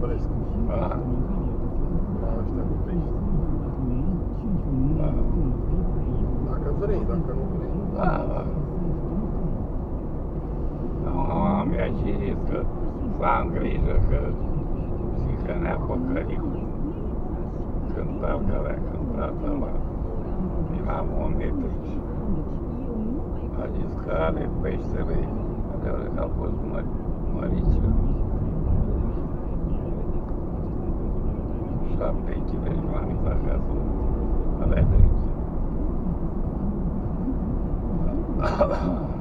Brest. Da. La ăștia cu pești. Da. Dacă vrei, dacă nu vrei. Da, da. Mama mi-a și zis că să am grijă că și că ne-a păcălit cântat care a cântat ăla din Amonetrici. A zis că are peștele, care a fost mări, exatamente da islamização verdade. Ah, ah, ah.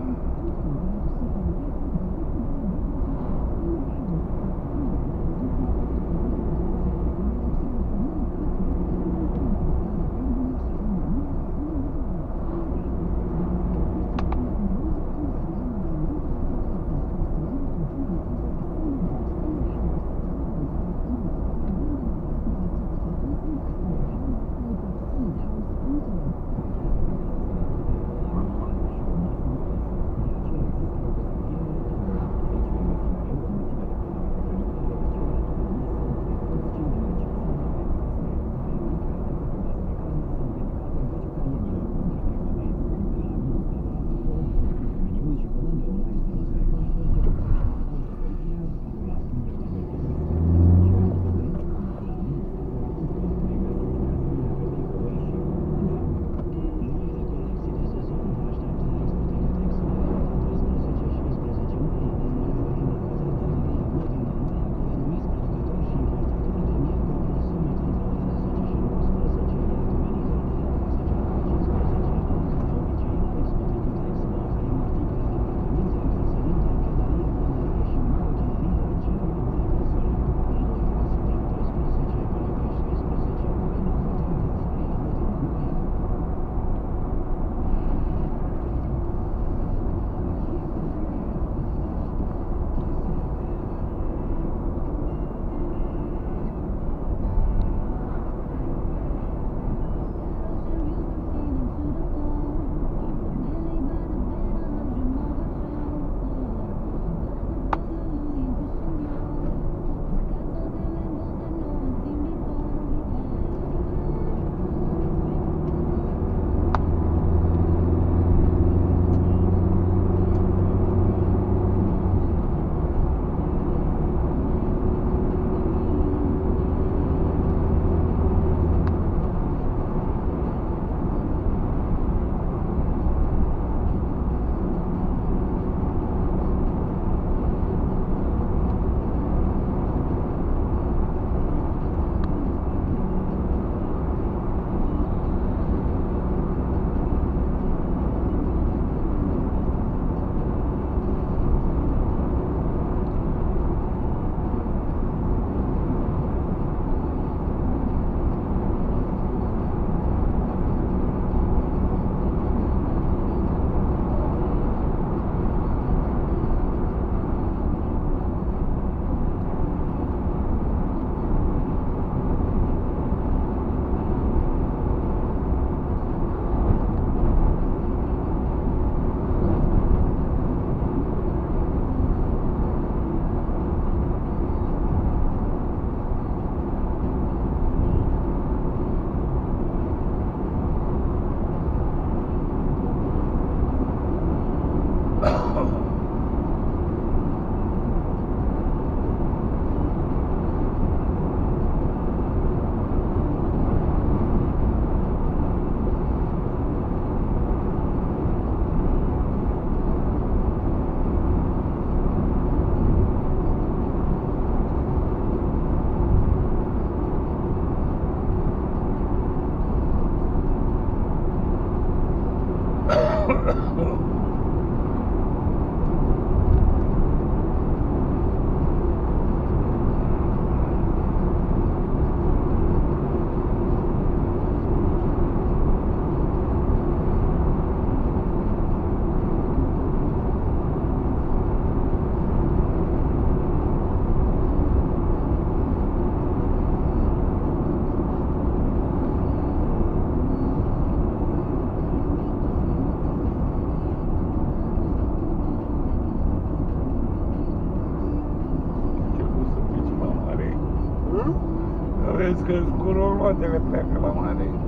Vezi că cu rotele pleacă la mare.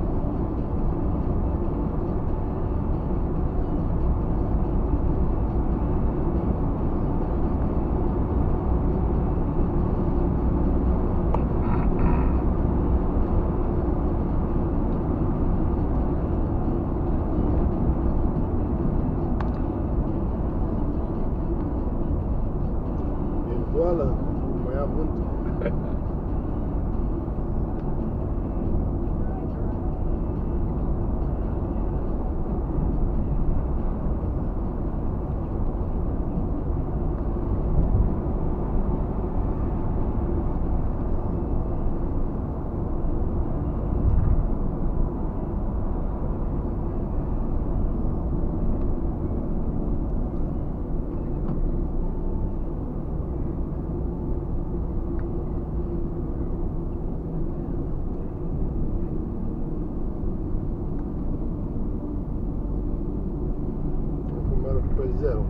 Pe zero.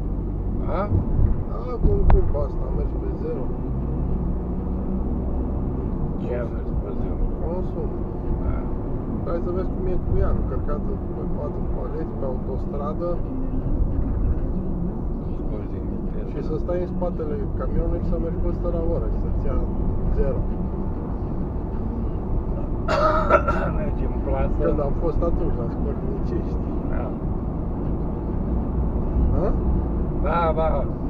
A? Acum curba asta a mers pe zero. Ce am spus Consum. Hai să vezi cum e cu ea, încărcată pe patru paleți, pe autostradă și să stai în spatele camionului și să mergi pe 100 la oră și să-ți ia zero. Mergem în plasă. Când am fost atunci la Scornicești. Da. Da? Da, da.